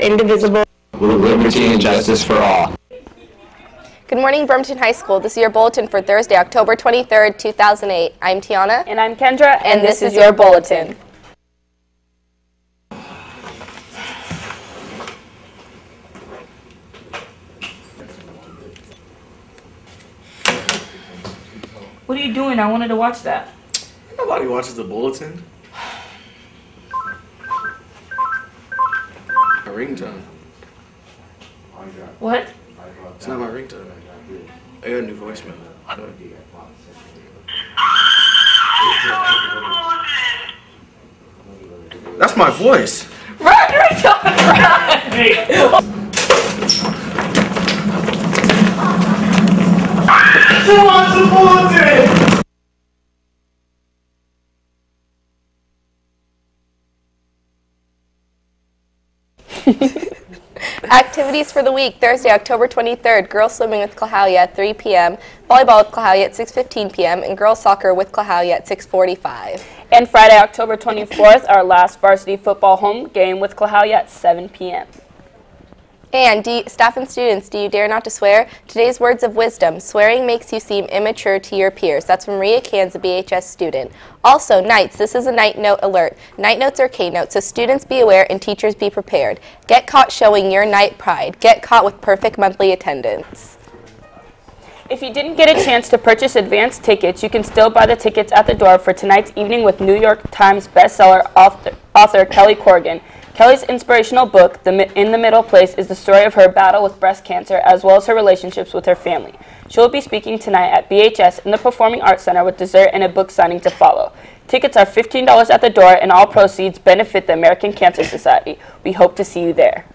indivisible, with liberty and justice for all. Good morning, Bremerton High School. This is your bulletin for Thursday, October 23rd, 2008. I'm Tiana. And I'm Kendra. And, and this, this, is your bulletin. What are you doing? I wanted to watch that. Nobody watches the bulletin. Ringtone. What? It's not my ringtone. I got a new voicemail. That's my voice. Run, run, run. Who wants Activities for the week, Thursday, October 23rd, girls swimming with Klahowya at 3 p.m., volleyball with Klahowya at 6.15 p.m., and girls soccer with Klahowya at 6.45. And Friday, October 24th, our last varsity football home game with Klahowya at 7 p.m. And you, staff and students, do you dare not to swear? Today's words of wisdom. Swearing makes you seem immature to your peers. That's from Maria Cans, a BHS student. Also, Knights. This is a Knight note alert. Knight notes are K notes, so students be aware and teachers be prepared. Get caught showing your Knight pride. Get caught with perfect monthly attendance. If you didn't get a chance to purchase advance tickets, you can still buy the tickets at the door for tonight's evening with New York Times bestseller author, author Kelly Corrigan. Kelly's inspirational book, the In the Middle Place, is the story of her battle with breast cancer as well as her relationships with her family. She will be speaking tonight at BHS in the Performing Arts Center with dessert and a book signing to follow. Tickets are $15 at the door and all proceeds benefit the American Cancer Society. We hope to see you there.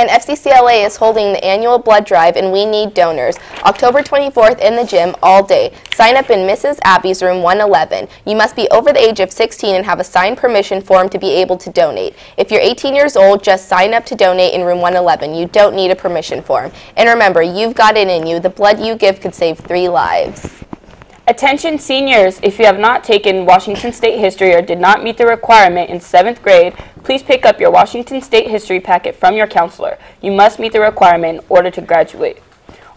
And FCCLA is holding the annual blood drive and we need donors. October 24th in the gym all day. Sign up in Mrs. Abby's room 111. You must be over the age of 16 and have a signed permission form to be able to donate. If you're 18 years old, just sign up to donate in room 111. You don't need a permission form. And remember, you've got it in you. The blood you give could save three lives. Attention seniors, if you have not taken Washington State history or did not meet the requirement in 7th grade, please pick up your Washington State history packet from your counselor. You must meet the requirement in order to graduate.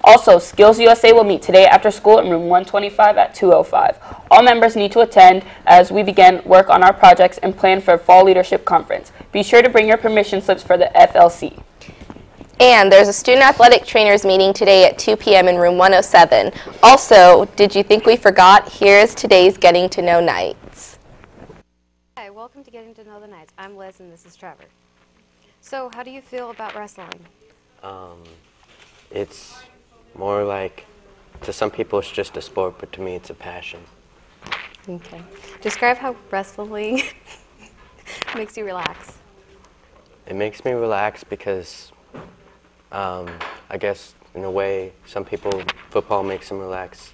Also, Skills USA will meet today after school in room 125 at 205. All members need to attend as we begin work on our projects and plan for a fall leadership conference. Be sure to bring your permission slips for the FLC. And there's a student athletic trainers meeting today at 2 p.m. in room 107. Also, did you think we forgot? Here's today's Getting to Know Knights. Hi, welcome to Getting to Know the Knights. I'm Liz and this is Trevor. So, how do you feel about wrestling? Um, it's more like, to some people it's just a sport, but to me it's a passion. Okay. Describe how wrestling makes you relax. It makes me relax because um, I guess in a way, some people, football makes them relax.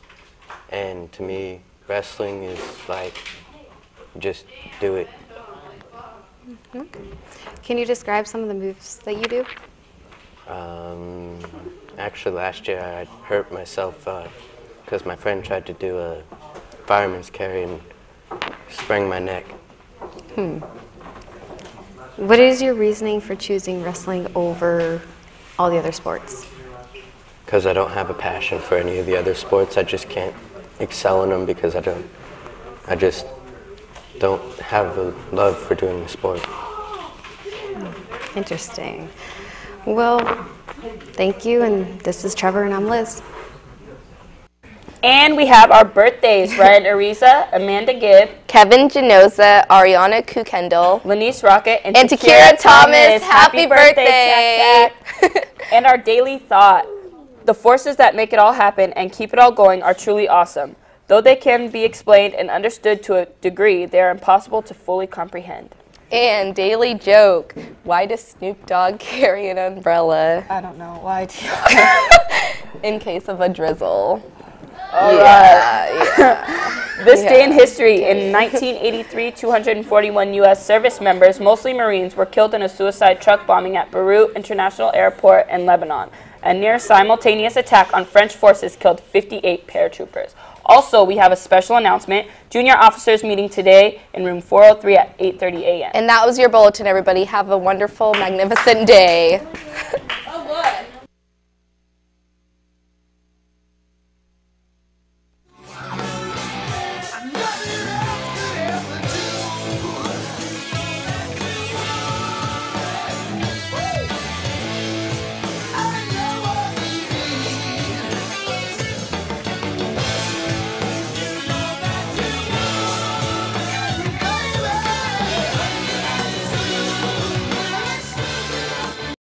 And to me, wrestling is like, just do it. Mm -hmm. Can you describe some of the moves that you do? Um, actually, last year I hurt myself because uh, my friend tried to do a fireman's carry and sprained my neck. Hmm. What is your reasoning for choosing wrestling over all the other sports? Because I don't have a passion for any of the other sports. I just can't excel in them because I don't. I just don't have a love for doing the sport. Interesting. Well, thank you, and this is Trevor, and I'm Liz. And we have our birthdays, Ryan Ariza, Amanda Gibb, Kevin Genoza, Ariana Kuykendall, Lanice Rocket, and, and Takira Thomas. Happy, Happy birthday! birthday and our daily thought. The forces that make it all happen and keep it all going are truly awesome. Though they can be explained and understood to a degree, they are impossible to fully comprehend. And daily joke. Why does Snoop Dogg carry an umbrella? I don't know. Why In case of a drizzle. All yeah, right. yeah. this yeah. day in history, in 1983, 241 U.S. service members, mostly Marines, were killed in a suicide truck bombing at Beirut International Airport in Lebanon. A near simultaneous attack on French forces killed 58 paratroopers. Also, we have a special announcement. Junior officers meeting today in room 403 at 8:30 a.m. And that was your bulletin, everybody. Have a wonderful, magnificent day.